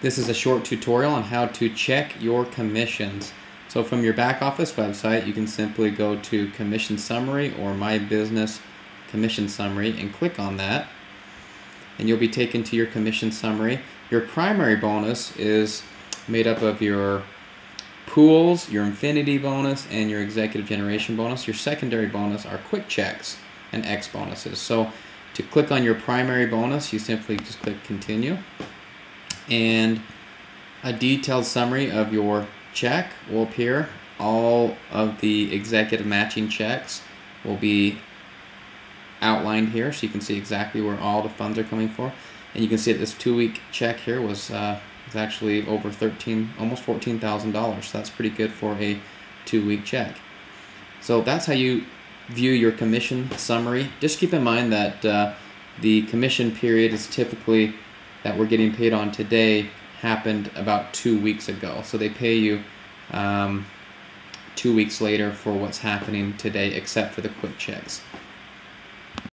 This is a short tutorial on how to check your commissions. So from your back office website, you can simply go to Commission Summary or My Business Commission Summary and click on that. And you'll be taken to your commission summary. Your primary bonus is made up of your pools, your infinity bonus, and your executive generation bonus. Your secondary bonus are quick checks and X bonuses. So to click on your primary bonus, you simply just click continue and a detailed summary of your check will appear. All of the executive matching checks will be outlined here so you can see exactly where all the funds are coming for. And you can see that this two week check here was, uh, was actually over 13, almost $14,000. So that's pretty good for a two week check. So that's how you view your commission summary. Just keep in mind that uh, the commission period is typically that we're getting paid on today happened about two weeks ago. So they pay you um, two weeks later for what's happening today, except for the quick checks.